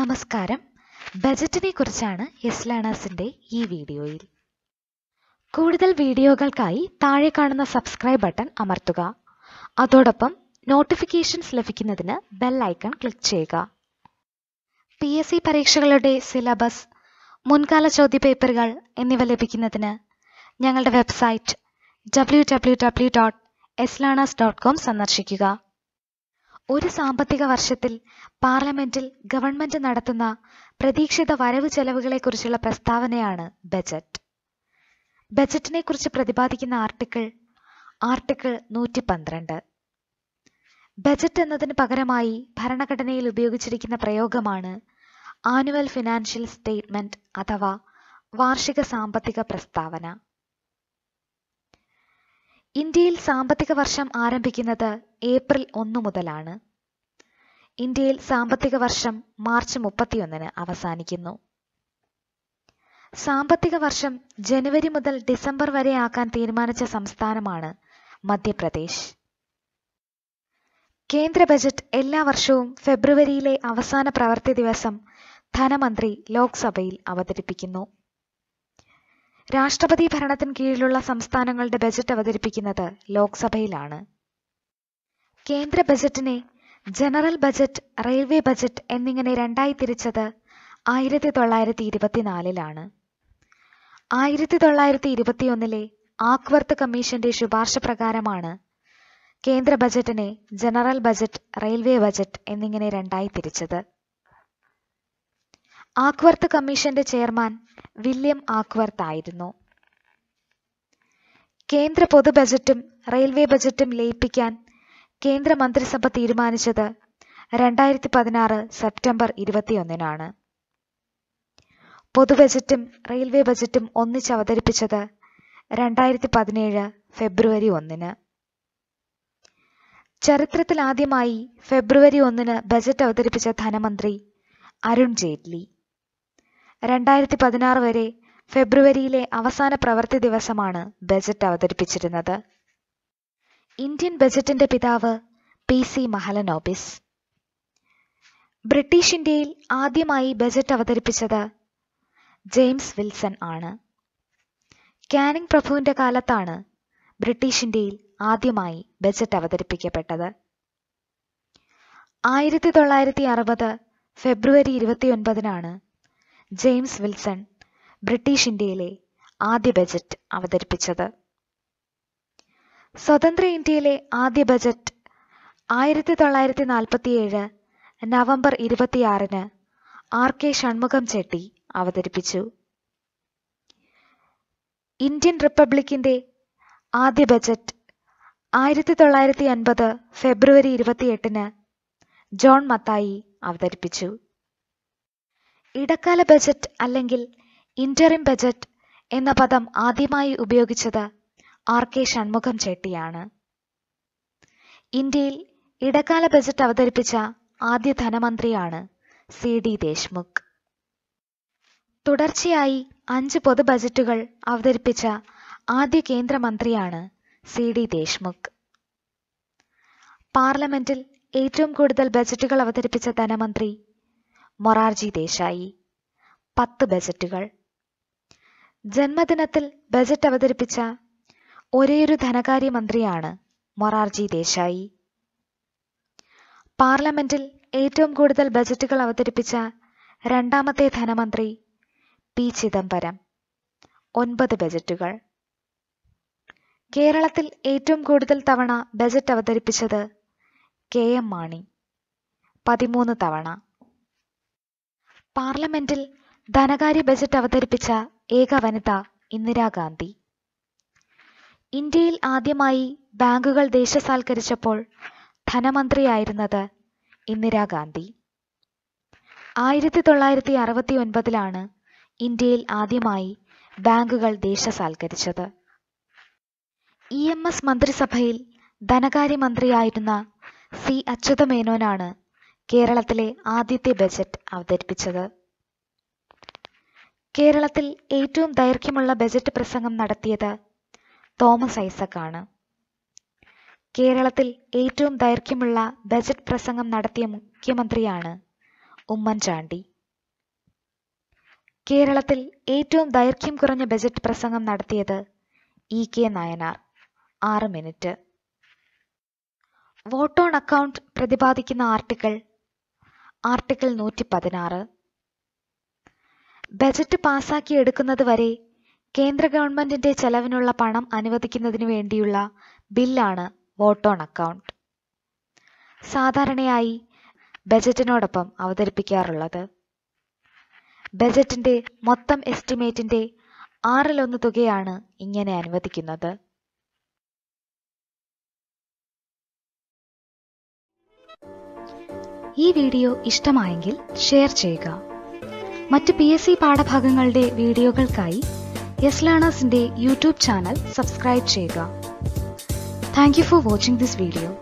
നമസ്കാരം. ബജറ്റിനെ കുറിച്ചാണ് യെസ് ലേണേഴ്സിന്റെ ഈ വീഡിയോയിൽ. കൂടുതൽ വീഡിയോകൾക്കായി താഴെ കാണുന്ന സബ്സ്ക്രൈബ് ബട്ടൺ അമർത്തുക. അതോടൊപ്പം നോട്ടിഫിക്കേഷൻസ് ലഭിക്കുന്നതിന് ബെൽ ഐക്കൺ ക്ലിക്ക് ചെയ്യുക. പി എസ് സി പരീക്ഷകളുടെ സിലബസ് മുൻകാല ചോദ്യപേപ്പറുകൾ എന്നിവ ലഭിക്കുന്നതിന് ഞങ്ങളുടെ website W W W dot S learners dot com സന്ദർശിക്കുക. ഒരു സാമ്പത്തിക വർഷത്തിൽ പാർലമെന്റിൽ ഗവൺമെന്റ് നടത്തുന്ന പ്രതീക്ഷിത വരവ് ചെലവുകളെക്കുറിച്ചുള്ള പ്രസ്താവനയാണ് ബജറ്റ്. ബജറ്റിനെ കുറിച്ച് പ്രതിപാദിക്കുന്ന ആർട്ടിക്കിൾ ആർട്ടിക്കിൾ നൂറ്റി പന്ത്രണ്ട് ബജറ്റ് എന്നതിന് പകരമായി ഭരണഘടനയിൽ ഉപയോഗിച്ചിരിക്കുന്ന പ്രയോഗമാണ് ആനുവൽ ഫിനാൻഷ്യൽ സ്റ്റേറ്റ്മെന്റ് അഥവാ വാർഷിക സാമ്പത്തിക പ്രസ്താവന. ഇന്ത്യയിൽ സാമ്പത്തിക വർഷം ആരംഭിക്കുന്നത് ഏപ്രിൽ ഒന്ന് മുതലാണ്. ഇന്ത്യയിൽ സാമ്പത്തിക വർഷം മാർച്ച് മുപ്പത്തിയൊന്നിന് അവസാനിക്കുന്നു. സാമ്പത്തിക വർഷം ജനുവരി മുതൽ ഡിസംബർ വരെ ആക്കാൻ തീരുമാനിച്ച സംസ്ഥാനമാണ് മധ്യപ്രദേശ്. കേന്ദ്ര ബജറ്റ് എല്ലാ വർഷവും ഫെബ്രുവരിയിലെ അവസാന പ്രവൃത്തി ദിവസം ധനമന്ത്രി ലോക്സഭയിൽ അവതരിപ്പിക്കുന്നു. രാഷ്ട്രപതി ഭരണത്തിന് കീഴിലുള്ള സംസ്ഥാനങ്ങളുടെ ബജറ്റ് അവതരിപ്പിക്കുന്നത് ലോക്സഭയിലാണ്. കേന്ദ്ര ബജറ്റിനെ ജനറൽ ബജറ്റ് റെയിൽവേ ബജറ്റ് എന്നിങ്ങനെ രണ്ടായി തിരിച്ചത് ആയിരത്തി തൊള്ളായിരത്തി ഇരുപത്തിനാലിലാണ് ആയിരത്തി തൊള്ളായിരത്തി ഇരുപത്തിയൊന്നിലെ ആക്വർത്ത് കമ്മീഷന്റെ ശുപാർശ പ്രകാരമാണ് കേന്ദ്ര ബജറ്റിനെ ജനറൽ ബജറ്റ് റെയിൽവേ ബജറ്റ് എന്നിങ്ങനെ രണ്ടായി തിരിച്ചത്. ആക്വർത്ത് കമ്മീഷന്റെ ചെയർമാൻ വില്യം ആക്വർത്ത് ആയിരുന്നു കേന്ദ്ര പൊതു ബജറ്റും റെയിൽവേ ബജറ്റും ലയിപ്പിക്കാൻ കേന്ദ്ര മന്ത്രിസഭ തീരുമാനിച്ചത് രണ്ടായിരത്തി പതിനാറ് സെപ്റ്റംബർ ഇരുപത്തിയൊന്നിനാണ്. പൊതു ബജറ്റും റെയിൽവേ ബജറ്റും ഒന്നിച്ച് അവതരിപ്പിച്ചത് രണ്ടായിരത്തി പതിനേഴ് ഫെബ്രുവരി ഒന്നിന്. ചരിത്രത്തിൽ ആദ്യമായി ഫെബ്രുവരി ഒന്നിന് ബജറ്റ് അവതരിപ്പിച്ച ധനമന്ത്രി അരുൺ ജെയ്റ്റ്ലി. രണ്ടായിരത്തി പതിനാറ് വരെ ഫെബ്രുവരിയിലെ അവസാന പ്രവൃത്തി ദിവസമാണ് ബജറ്റ് അവതരിപ്പിച്ചിരുന്നത്. ഇന്ത്യൻ ബജറ്റിന്റെ പിതാവ് പി സി മഹലനോബിസ്. ബ്രിട്ടീഷ് ഇന്ത്യയിൽ ആദ്യമായി ബജറ്റ് അവതരിപ്പിച്ചത് ജെയിംസ് വിൽസൺ ആണ്. കാനിങ് പ്രഭുവിന്റെ കാലത്താണ് ബ്രിട്ടീഷ് ഇന്ത്യയിൽ ആദ്യമായി ബജറ്റ് അവതരിപ്പിക്കപ്പെട്ടത്. ആയിരത്തി തൊള്ളായിരത്തി അറുപത് ഫെബ്രുവരി ഇരുപത്തിയൊൻപതിനാണ് ജെയിംസ് വിൽസൺ ബ്രിട്ടീഷ് ഇന്ത്യയിലെ ആദ്യ ബജറ്റ് അവതരിപ്പിച്ചത്. സ്വതന്ത്ര ഇന്ത്യയിലെ ആദ്യ ബജറ്റ് ആയിരത്തി തൊള്ളായിരത്തി നാൽപ്പത്തിയേഴ് നവംബർ ഇരുപത്തിയാറിന് ആർ കെ ഷൺമുഖം ചെട്ടി അവതരിപ്പിച്ചു. ഇന്ത്യൻ റിപ്പബ്ലിക്കിന്റെ ആദ്യ ബജറ്റ് ആയിരത്തി തൊള്ളായിരത്തി അൻപത് ഫെബ്രുവരി ഇരുപത്തിയെട്ടിന് ജോൺ മത്തായി അവതരിപ്പിച്ചു. ഇടക്കാല ബജറ്റ് അല്ലെങ്കിൽ ഇന്ററിം ബജറ്റ് എന്ന പദം ആദ്യമായി ഉപയോഗിച്ചത് ആർ കെ ഷൺമുഖം ചെട്ടിയാണ്. ഇന്ത്യയിൽ ഇടക്കാല ബജറ്റ് അവതരിപ്പിച്ച ആദ്യ ധനമന്ത്രിയാണ് സി ഡി ദേശ്മുഖ്. തുടർച്ചയായി അഞ്ച് പൊതു ബജറ്റുകൾ അവതരിപ്പിച്ച ആദ്യ കേന്ദ്രമന്ത്രിയാണ് സി ഡി ദേശ്മുഖ്. പാർലമെന്റിൽ ഏറ്റവും കൂടുതൽ ബജറ്റുകൾ അവതരിപ്പിച്ച ധനമന്ത്രി മൊറാർജി ദേശായി. പത്ത് ബജറ്റുകൾ. ജന്മദിനത്തിൽ ബജറ്റ് അവതരിപ്പിച്ച ഒരേയൊരു ധനകാര്യമന്ത്രിയാണ് മൊറാർജി ദേശായി. പാർലമെന്റിൽ ഏറ്റവും കൂടുതൽ ബജറ്റുകൾ അവതരിപ്പിച്ച രണ്ടാമത്തെ ധനമന്ത്രി പി ചിദംബരം. ഒൻപത് ബജറ്റുകൾ. കേരളത്തിൽ ഏറ്റവും കൂടുതൽ തവണ ബജറ്റ് അവതരിപ്പിച്ചത് കെ എം മാണി. പതിമൂന്ന് തവണ. പാർലമെന്റിൽ ധനകാര്യ ബജറ്റ് അവതരിപ്പിച്ച ഏക വനിത ഇന്ദിരാഗാന്ധി. ഇന്ത്യയിൽ ആദ്യമായി ബാങ്കുകൾ ദേശസാൽക്കരിച്ചപ്പോൾ ധനമന്ത്രിയായിരുന്നത് ഇന്ദിരാഗാന്ധി. ആയിരത്തി തൊള്ളായിരത്തി അറുപത്തി ഒൻപതിലാണ് ഇന്ത്യയിൽ ആദ്യമായി ബാങ്കുകൾ ദേശസാൽക്കരിച്ചത്. ഇ എം എസ് മന്ത്രിസഭയിൽ ധനകാര്യമന്ത്രിയായിരുന്ന സി അച്യുതമേനോനാണ് കേരളത്തിലെ ആദ്യത്തെ ബജറ്റ് അവതരിപ്പിച്ചത്. കേരളത്തിൽ ഏറ്റവും ദൈർഘ്യമുള്ള ബജറ്റ് പ്രസംഗം നടത്തിയത് തോമസ് ഐസക് ആണ്. കേരളത്തിൽ ഏറ്റവും ദൈർഘ്യമുള്ള ബജറ്റ് പ്രസംഗം നടത്തിയ മുഖ്യമന്ത്രിയാണ് ഉമ്മൻചാണ്ടി. കേരളത്തിൽ ഏറ്റവും ദൈർഘ്യം കുറഞ്ഞ ബജറ്റ് പ്രസംഗം നടത്തിയത് ഇ കെ നായനാർ. ആറ് മിനിറ്റ്. വോട്ട് ഓൺ അക്കൗണ്ട് പ്രതിപാദിക്കുന്ന ആർട്ടിക്കിൾ ആർട്ടിക്കിൾ നൂറ്റി പതിനാറ് ബജറ്റ് പാസാക്കി എടുക്കുന്നത് വരെ കേന്ദ്ര ഗവൺമെന്റിന്റെ ചെലവിനുള്ള പണം അനുവദിക്കുന്നതിനു വേണ്ടിയുള്ള ബില്ലാണ് വോട്ട് ഓൺ അക്കൗണ്ട്. സാധാരണയായി ബജറ്റിനോടൊപ്പം അവതരിപ്പിക്കാറുള്ളത്. ബജറ്റിന്റെ മൊത്തം എസ്റ്റിമേറ്റിന്റെ ആറിലൊന്ന് തുകയാണ് ഇങ്ങനെ അനുവദിക്കുന്നത്. ഈ വീഡിയോ ഇഷ്ടമായെങ്കിൽ ഷെയർ ചെയ്യുക. മറ്റ് പി എസ് സി പാഠഭാഗങ്ങളുടെ വീഡിയോകൾക്കായി യെസ് ലേണേഴ്സിന്റെ യൂട്യൂബ് ചാനൽ സബ്സ്ക്രൈബ് ചെയ്യുക. Thank you for watching this video.